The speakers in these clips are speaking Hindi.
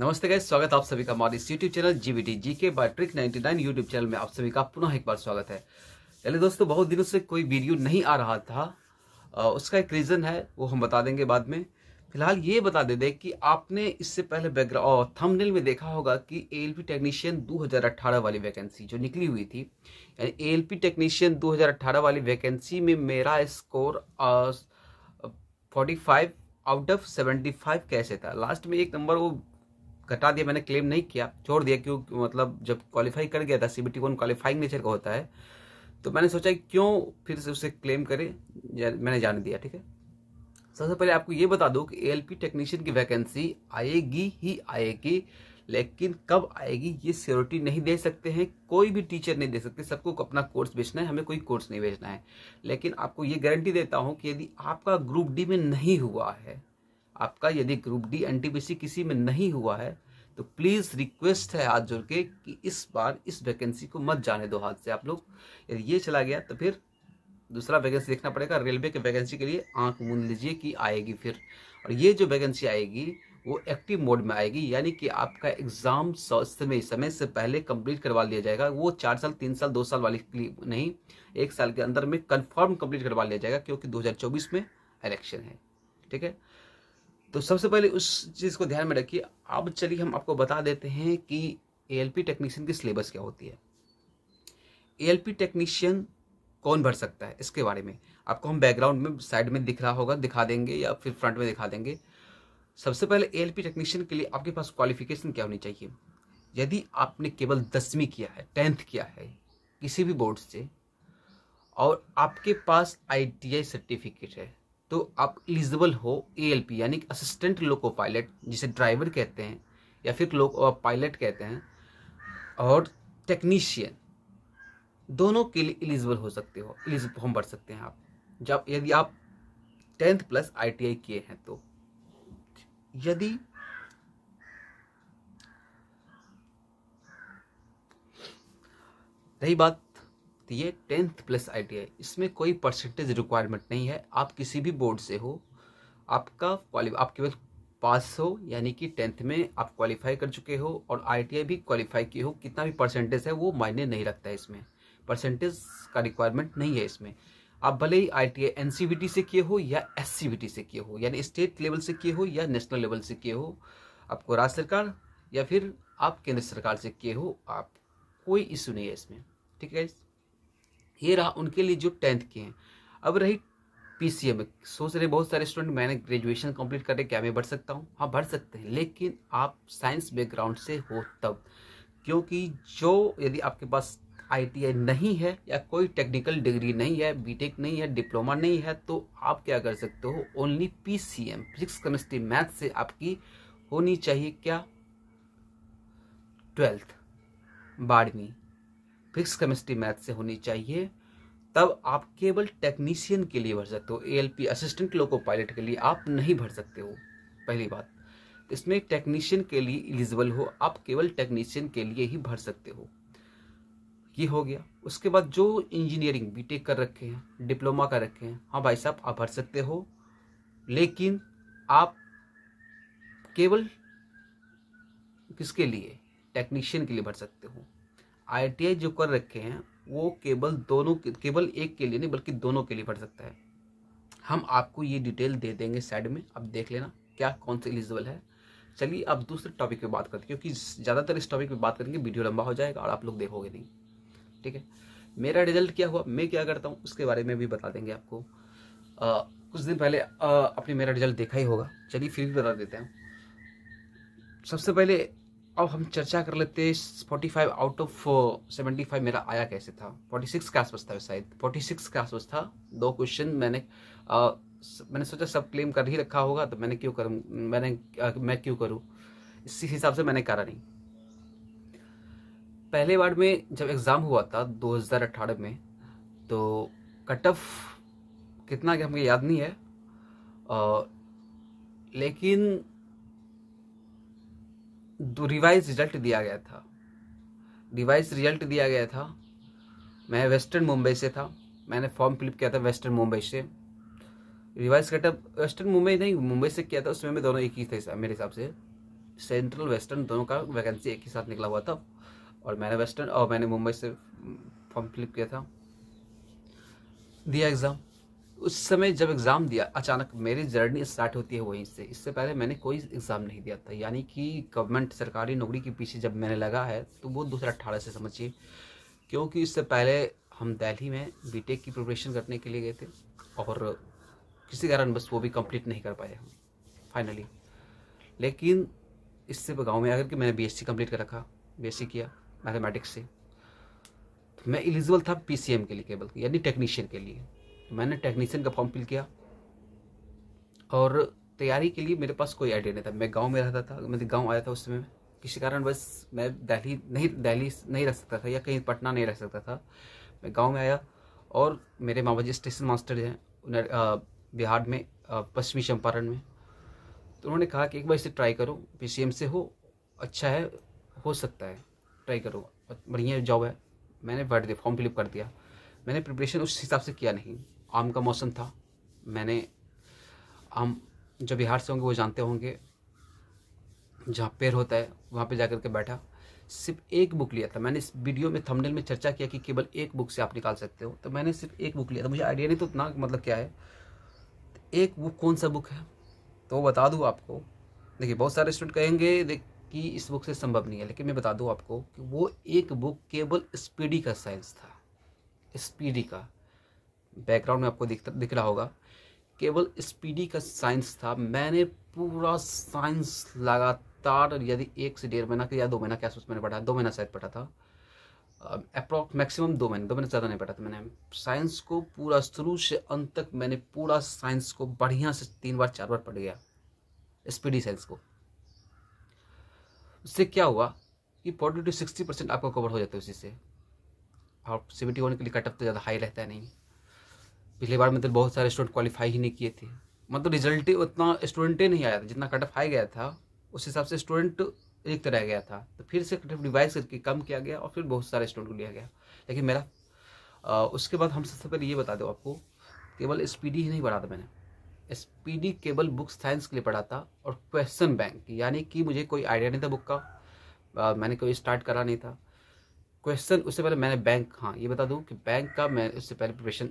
नमस्ते गाइस स्वागत आप सभी का हमारे इस यूट्यूब चैनल जीबीटी जी के बाय ट्रिक 99 यूट्यूब चैनल में आप सभी का पुनः एक बार स्वागत है। चलिए दोस्तों बहुत दिनों से कोई वीडियो नहीं आ रहा था। आ, उसका एक रीज़न है वो हम बता देंगे बाद में। फ़िलहाल ये बता दे दे कि आपने इससे पहले बैकग्राउंड थंबनेल में देखा होगा कि ए एल पी टेक्नीशियन 2018 वाली वैकेंसी जो निकली हुई थी यानी ए टेक्नीशियन 2018 वाली वैकेंसी में मेरा score forty five out of seventy five कैसे था? लास्ट में एक नंबर वो घटा दिया, मैंने क्लेम नहीं किया, छोड़ दिया, क्यों मतलब जब क्वालिफाई कर गया था सीबीटी वन क्वालिफाइंग नेचर का होता है तो मैंने सोचा क्यों फिर से उसे क्लेम करे मैंने जान दिया, ठीक है? सबसे पहले आपको ये बता दूँ कि एएलपी टेक्नीशियन की वैकेंसी आएगी ही आएगी, लेकिन कब आएगी ये सिक्योरिटी नहीं दे सकते हैं, कोई भी टीचर नहीं दे सकते, सबको अपना कोर्स बेचना है, हमें कोई कोर्स नहीं बेचना है। लेकिन आपको ये गारंटी देता हूँ कि यदि आपका ग्रुप डी में नहीं हुआ है आपका यदि ग्रुप डी एनटीपीसी किसी में नहीं हुआ है तो प्लीज़ रिक्वेस्ट है हाथ जोड़ के कि इस बार इस वैकेंसी को मत जाने दो हाथ से आप लोग। यदि ये चला गया तो फिर दूसरा वैकेंसी देखना पड़ेगा। रेलवे के वैकेंसी के लिए आँख मूंद लीजिए कि आएगी फिर। और ये जो वैकेंसी आएगी, वो एक्टिव मोड में आएगी, यानी कि आपका एग्ज़ाम समय समय से पहले कंप्लीट करवा लिया जाएगा। वो चार साल, तीन साल, दो साल वाली नहीं, एक साल के अंदर में कंफर्म कंप्लीट करवा लिया जाएगा, क्योंकि 2024 में इलेक्शन है। ठीक है? तो सबसे पहले उस चीज़ को ध्यान में रखिए। अब चलिए हम आपको बता देते हैं कि एएलपी टेक्नीशियन की सिलेबस क्या होती है। एएलपी टेक्नीशियन कौन भर सकता है? इसके बारे में। आपको हम बैकग्राउंड में साइड में दिख रहा होगा, दिखा देंगे या फिर फ्रंट में दिखा देंगे। सबसे पहले एएलपी टेक्नीशियन के लिए आपके पास क्वालिफिकेशन क्या होनी चाहिए? यदि आपने केवल दसवीं किया है टेंथ किया है, किसी भी बोर्ड से, और आपके पास आईटीआई सर्टिफिकेट है तो आप एलिजिबल हो एएलपी यानी असिस्टेंट लोको पायलट जिसे ड्राइवर कहते हैं, या फिर लोको पायलट कहते हैं, और टेक्नीशियन दोनों के लिए एलिजिबल हो सकते हो एलिजिबल फॉर्म भर सकते हैं आप। जब यदि आप टेंथ प्लस आईटीआई किए हैं तो। यदि रही बात तो ये टेंथ प्लस आई इसमें कोई परसेंटेज रिक्वायरमेंट नहीं है। आप किसी भी बोर्ड से हो, आपका क्वालि आप केवल पास हो, यानी कि टेंथ में आप क्वालिफाई कर चुके हो और आई भी क्वालिफाई किए हो, कितना भी परसेंटेज है वो मायने नहीं रखता है इसमें। परसेंटेज का रिक्वायरमेंट नहीं है इसमें। आप भले ही आई टी एन से किए हो या एससीबीटी से किए हो, यानी स्टेट लेवल से किए हो या नेशनल लेवल से किए हो, आपको राज्य सरकार या फिर आप केंद्र सरकार से किए हो, आप कोई इशू नहीं है इसमें। ठीक है ये रहा उनके लिए जो टेंथ के हैं। अब रही पीसीएम सोच रहे बहुत सारे स्टूडेंट मैंने ग्रेजुएशन कंप्लीट करके क्या मैं बढ़ सकता हूँ। हाँ बढ़ सकते हैं, लेकिन आप साइंस बैकग्राउंड से हो तब। क्योंकि जो यदि आपके पास आईटीआई नहीं है या कोई टेक्निकल डिग्री नहीं है बीटेक नहीं है डिप्लोमा नहीं है तो आप क्या कर सकते हो? Only PCM physics chemistry math से आपकी होनी चाहिए क्या? ट्वेल्थ बारहवीं। फिक्स केमिस्ट्री मैथ से होनी चाहिए। तब आप केवल टेक्नीशियन के लिए भर सकते हो ए असिस्टेंट लोको पायलट के लिए आप नहीं भर सकते हो, पहली बात। इसमें टेक्नीशियन के लिए एलिजिबल हो, आप केवल टेक्नीशियन के लिए ही भर सकते हो। ये हो गया। उसके बाद जो इंजीनियरिंग बीटेक कर रखे हैं डिप्लोमा कर रखे हैं हाँ भाई साहब, आप भर सकते हो। लेकिन आप केवल किसके लिए? टेक्नीशियन के लिए भर सकते हो। आईटीआई जो कर रखे हैं वो केवल दोनों केवल एक के लिए नहीं बल्कि दोनों के लिए पढ़ सकता है। हम आपको ये डिटेल दे देंगे साइड में अब देख लेना क्या कौन सा एलिजिबल है। चलिए अब दूसरे टॉपिक पे बात करते हैं क्योंकि ज़्यादातर इस टॉपिक पे बात करेंगे वीडियो लंबा हो जाएगा और आप लोग देखोगे नहीं। ठीक है? मेरा रिज़ल्ट क्या हुआ मैं क्या करता हूँ उसके बारे में भी बता देंगे आपको। आ, कुछ दिन पहले आ, आपने मेरा रिज़ल्ट देखा ही होगा। चलिए फिर भी बता देते हैं। सबसे पहले अब हम चर्चा कर लेते forty five out of seventy five मेरा आया कैसे था? फोर्टी सिक्स के आसपास था शायद। फोर्टी सिक्स के आसपास था। दो क्वेश्चन मैंने आ, मैंने सोचा सब क्लेम कर ही रखा होगा तो मैंने क्यों करूँ? मैंने आ, मैं क्यों करूँ? इसी हिसाब से मैंने करा नहीं। पहले बार में जब एग्ज़ाम हुआ था 2018 में तो कट ऑफ़ कितना कि हमें याद नहीं है। आ, लेकिन रिवाइज रिज़ल्ट दिया गया था। रिवाइज रिज़ल्ट दिया गया था। मैं वेस्टर्न मुंबई से था। मैंने फॉर्म फिलअप किया था वेस्टर्न मुंबई से। रिवाइज कटअप वेस्टर्न मुंबई नहीं मुंबई से किया था, उसमें मैं दोनों एक ही थे मेरे हिसाब से। सेंट्रल वेस्टर्न दोनों का वैकेंसी एक ही साथ निकला हुआ था। और मैंने वेस्टर्न और मैंने मुंबई से फॉर्म फिलअप किया था। दिया एग्ज़ाम उस समय जब एग्ज़ाम दिया, अचानक मेरी जर्नी स्टार्ट होती है वहीं से। इससे पहले मैंने कोई एग्ज़ाम नहीं दिया था। यानी कि गवर्नमेंट, सरकारी नौकरी के पीछे जब मैंने लगा है तो वो दूसरा अट्ठारह से समझिए। क्योंकि इससे पहले हम दिल्ली में बीटेक की प्रिपरेशन करने के लिए गए थे और किसी कारण बस वो भी कंप्लीट नहीं कर पाए हम, फाइनली। लेकिन इससे गाँव में आकर के मैंने बी एस कंप्लीट कर रखा बी किया, मैथमेटिक्स से। तो मैं एलिजिबल था पीसीएम के लिए केवल, यानी टेक्नीशियन के लिए। मैंने टेक्नीशियन का फॉर्म फिल किया। और तैयारी के लिए मेरे पास कोई आइडिया नहीं था। मैं गाँव में रहता था, मैं गाँव आया था उस समय किसी कारण बस मैं दिल्ली नहीं दिल्ली नहीं रह सकता था या कहीं पटना नहीं रह सकता था। मैं गाँव में आया और मेरे मामा जी स्टेशन मास्टर हैं बिहार में पश्चिमी चंपारण में। तो उन्होंने कहा कि एक बार इसे ट्राई करो पीसीएम से हो अच्छा है, हो सकता है। ट्राई करो बढ़िया जॉब है। मैंने भर दिया फॉर्म फिलअप कर दिया। मैंने प्रिपरेशन उस हिसाब से किया नहीं। आम का मौसम था। मैंने आम जो बिहार से होंगे, वो जानते होंगे। जहाँ पेड़ होता है, वहाँ पे जाकर के बैठा। सिर्फ़ एक बुक लिया था। मैंने इस वीडियो में थंबनेल में चर्चा किया कि केवल एक बुक से आप निकाल सकते हो। तो मैंने सिर्फ़ एक बुक लिया था। मुझे आइडिया नहीं तो उतना मतलब क्या है? एक बुक कौन सा बुक है? तो वो बता दूँ आपको। देखिए, बहुत सारे स्टूडेंट कहेंगे देख कि इस बुक से संभव नहीं है। लेकिन मैं बता दूँ आपको कि वो एक बुक केवल स्पीडी का साइंस था। स्पीडी का। बैकग्राउंड में आपको दिख दिख रहा होगा, केवल स्पीडी का साइंस था। मैंने पूरा साइंस लगातार, यदि एक से डेढ़ महीना या दो महीना, क्या सोच मैंने पढ़ा, दो महीना शायद पढ़ा था। अप्रॉक्स मैक्सिमम दो महीने दो महीने ज़्यादा नहीं पढ़ा था मैंने। साइंस को पूरा शुरू से अंत तक मैंने पूरा साइंस को बढ़िया से तीन बार, चार बार पढ़ गया स्पीडी साइंस को। उससे क्या हुआ कि फोर्टी टू सिक्सटी परसेंट आपको कवर हो जाता है उसी से। और सेवेंटी वन के लिए कटअप तो ज़्यादा हाई रहता है नहीं। पिछली बार मतलब बहुत सारे स्टूडेंट क्वालिफाई ही नहीं किए थे। मतलब रिज़ल्ट उतना स्टूडेंट ही नहीं आया था जितना कटअप आया गया था उस हिसाब से स्टूडेंट एक रह गया था। तो फिर से कटअप डिवाइस करके कम किया गया और फिर बहुत सारे स्टूडेंट को लिया गया। लेकिन मेरा आ, उसके बाद हम सबसे पहले ये बता दो आपको केवल स्पीडी ही नहीं पढ़ा था मैंने। स्पीडी केवल बुक साइंस के लिए पढ़ा था और क्वेश्चन बैंक यानी कि मुझे कोई आइडिया नहीं था बुक का। आ, मैंने कोई स्टार्ट करा नहीं था। क्वेश्चन उससे पहले मैंने बैंक हाँ ये बता दूँ कि बैंक का मैं उससे पहले प्रिपरेशन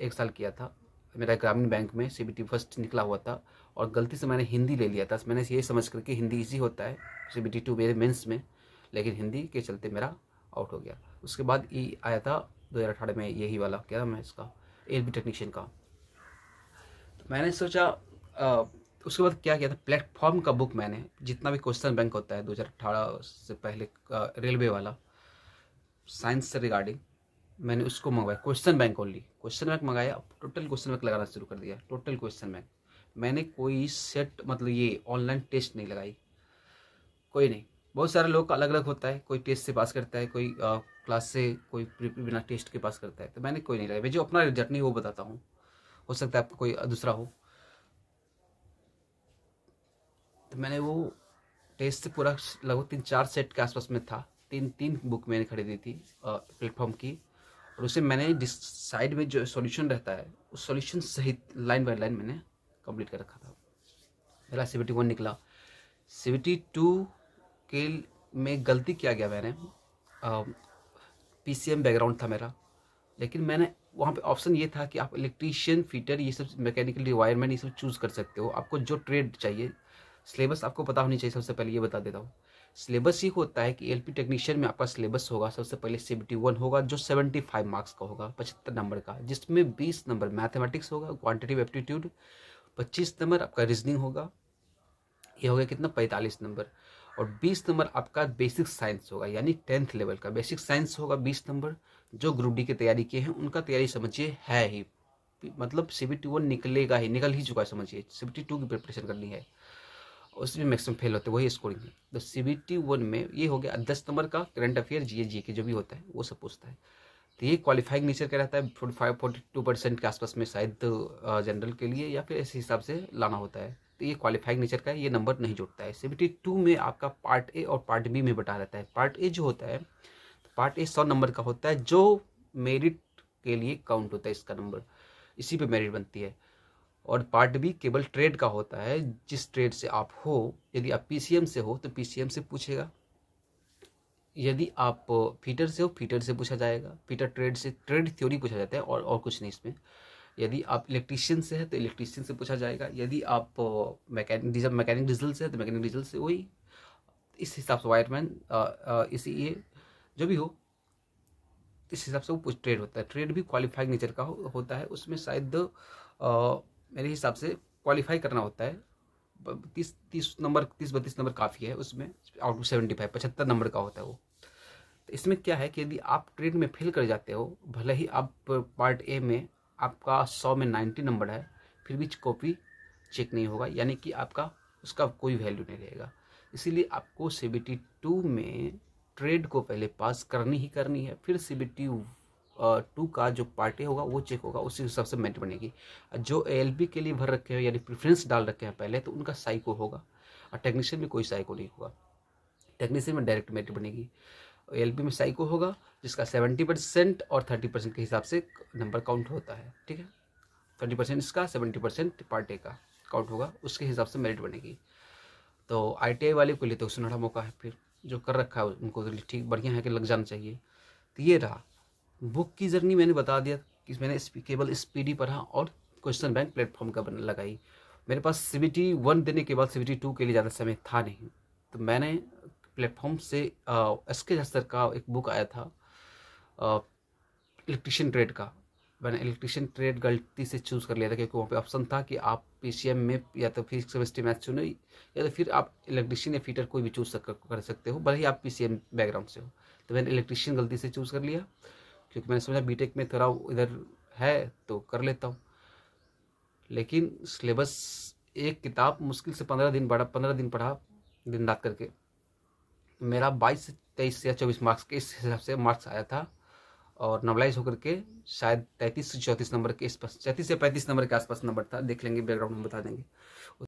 एक साल किया था। मेरा ग्रामीण बैंक में सीबीटी फ़र्स्ट निकला हुआ था और गलती से मैंने हिंदी ले लिया था। मैंने यही समझ करके हिंदी ईजी होता है सी बी टी मेरे मेंस में लेकिन हिंदी के चलते मेरा आउट हो गया। उसके बाद ई आया था दो हज़ार अठारह में यही वाला क्या था मैं इसका एल बी टेक्नीशियन का। तो मैंने सोचा आ, उसके बाद क्या किया था? प्लेटफॉर्म का बुक मैंने जितना भी क्वेश्चन बैंक होता है दो हज़ार अठारह से पहले रेलवे वाला साइंस से रिगार्डिंग मैंने उसको मंगवाया। Question bank only question bank मंगाया टोटल क्वेश्चन बैंक लगाना शुरू कर दिया। टोटल क्वेश्चन बैंक मैंने कोई सेट मतलब ये ऑनलाइन टेस्ट नहीं लगाई। कोई नहीं। बहुत सारे लोग अलग अलग होता है। कोई टेस्ट से पास करता है कोई आ, क्लास से कोई बिना टेस्ट के पास करता है। तो मैंने कोई नहीं लगाया। मैं जो अपना जर्नी वो बताता हूँ। हो सकता है आपको कोई दूसरा हो। तो मैंने वो टेस्ट से पूरा लगभग तीन चार सेट के आसपास में था। तीन तीन बुक मैंने खरीदी थी प्लेटफॉर्म की। और उसे मैंने साइड में जो सॉल्यूशन रहता है, उस सॉल्यूशन सहित लाइन बाय लाइन मैंने कंप्लीट कर रखा था। मेरा सी वन निकला। सी टू के में गलती किया गया मैंने। पी सी एम बैकग्राउंड था मेरा। लेकिन मैंने वहाँ पे ऑप्शन ये था कि आप इलेक्ट्रीशियन फिटर ये सब मैकेनिकल रिवायरमेंट ये सब चूज़ कर सकते हो। आपको जो ट्रेड चाहिए सिलेबस आपको पता होनी चाहिए सबसे पहले, ये बता देता हूँ। सिलेबस ही होता है कि एलपी टेक्नीशियन में आपका सिलेबस होगा, सबसे पहले सेवेंटी वन होगा, जो सेवेंटी फाइव मार्क्स का होगा, पचहत्तर नंबर का, जिसमें बीस नंबर मैथमेटिक्स होगा क्वान्टिटिव एप्टीट्यूड पच्चीस नंबर आपका रीजनिंग होगा, ये हो गया कितना? पैंतालीस नंबर और बीस नंबर आपका बेसिक साइंस होगा, यानी टेंथ लेवल का बेसिक साइंस होगा बीस नंबर जो ग्रुप डी की तैयारी किए हैं, उनका तैयारी समझिए है ही मतलब सी बी टी वन निकलेगा ही, निकल ही चुका है, समझिए सी बी टी टू की प्रिपरेशन करनी है। उसमें मैक्सिमम फेल होते हैं, वही स्कोरिंग है। तो सी बी टी वन में ये हो गया, दस नंबर का करंट अफेयर जी जी के जो भी होता है, वो सब पूछता है। तो ये क्वालिफाइंग नेचर का रहता है forty five forty two percent के आसपास में शायद जनरल के लिए या फिर इस हिसाब से लाना होता है। तो ये क्वालिफाइंग नेचर का है, ये नंबर नहीं जुड़ता है। सी बी टी टू में आपका पार्ट ए और पार्ट बी में बटा रहता है। पार्ट ए जो होता है तो पार्ट ए सौ नंबर का होता है, जो मेरिट के लिए काउंट होता है इसका नंबर इसी पे मेरिट बनती है। और पार्ट बी केवल ट्रेड का होता है जिस ट्रेड से आप हो यदि आप पीसीएम से हो तो पीसीएम से पूछेगा। यदि आप फीटर से हो फीटर से पूछा जाएगा। फीटर ट्रेड से ट्रेड थ्योरी पूछा जाता है और और कुछ नहीं इसमें। यदि आप इलेक्ट्रीशियन से है तो इलेक्ट्रीशियन से पूछा जाएगा। यदि आप मैकेनिक डीजल मैकेनिक डीजल से है तो मैकेनिक डीजल से वही। इस हिसाब से वायरमैन इसी ये जो भी हो इस हिसाब से वो ट्रेड होता है। ट्रेड भी क्वालिफाइंग नेचर का हो, होता है। उसमें शायद मेरे हिसाब से क्वालिफाई करना होता है। तीस तीस नंबर तीस बत्तीस नंबर काफ़ी है उसमें आउट ऑफ़ सेवेंटी फाइव पचहत्तर नंबर का होता है वो। तो इसमें क्या है कि यदि आप ट्रेड में फेल कर जाते हो, भले ही आप पार्ट ए में आपका सौ में नाइन्टी नंबर है, फिर भी कॉपी चेक नहीं होगा, यानी कि आपका उसका कोई वैल्यू नहीं रहेगा। इसीलिए आपको सी बी टी टू में ट्रेड को पहले पास करनी ही करनी है, फिर सी बी टी टू का जो पार्टी होगा, वो चेक होगा, उसी हिसाब से मेरिट बनेगी। जो एल के लिए भर रखे हैं, यानी प्रेफरेंस डाल रखे हैं पहले तो उनका साइको होगा। और टेक्नीशियन में कोई साइको नहीं होगा। टेक्नीशियन में डायरेक्ट मेरिट बनेगी। एल में साइको होगा, जिसका सेवेंटी परसेंट और थर्टी परसेंट के हिसाब से नंबर काउंट होता है। ठीक है? थर्टी परसेंट इसका सेवेंटी परसेंट पार्टी का काउंट होगा, उसके हिसाब से मेरिट बनेगी। तो आईटीआई वाले को लिए तो सुनहरा मौका है फिर। जो कर रखा है, उनको तो ठीक बढ़िया है कि लग जाना चाहिए। तो ये रहा। बुक की जर्नी मैंने बता दिया कि मैंने केवल स्पीडी पढ़ा और क्वेश्चन बैंक प्लेटफॉर्म का बन लगाई। मेरे पास सी वन देने के बाद सी टी के लिए ज़्यादा समय था नहीं। तो मैंने प्लेटफॉर्म से एस के जस्तर का एक बुक आया था इलेक्ट्रिशियन ट्रेड का। मैंने इलेक्ट्रिशियन ट्रेड गलती से चूज़ कर लिया था क्योंकि वहाँ पे ऑप्शन था कि आप पीसीएम में या तो फिजिक्स केमिस्ट्री मैथ चुनो या तो फिर आप इलेक्ट्रिशियन या फीटर कोई भी चूज़ कर सकते हो, भले ही आप पीसीएम बैकग्राउंड से हो। तो मैंने इलेक्ट्रिशियन गलती से चूज़ कर लिया। क्योंकि मैंने समझा बीटेक में थोड़ा इधर है तो कर लेता हूँ। लेकिन सिलेबस, एक किताब मुश्किल से पंद्रह दिन पढ़ा, पंद्रह दिन पढ़ा, दिन रात करके। मेरा बाईस से तेईस या चौबीस मार्क्स के इस हिसाब से मार्क्स आया था और नॉवलाइज होकर के शायद तैंतीस से चौंतीस नंबर के इस पास तैंतीस से पैंतीस नंबर के आसपास नंबर था। देख लेंगे, बैकग्राउंड में बता देंगे।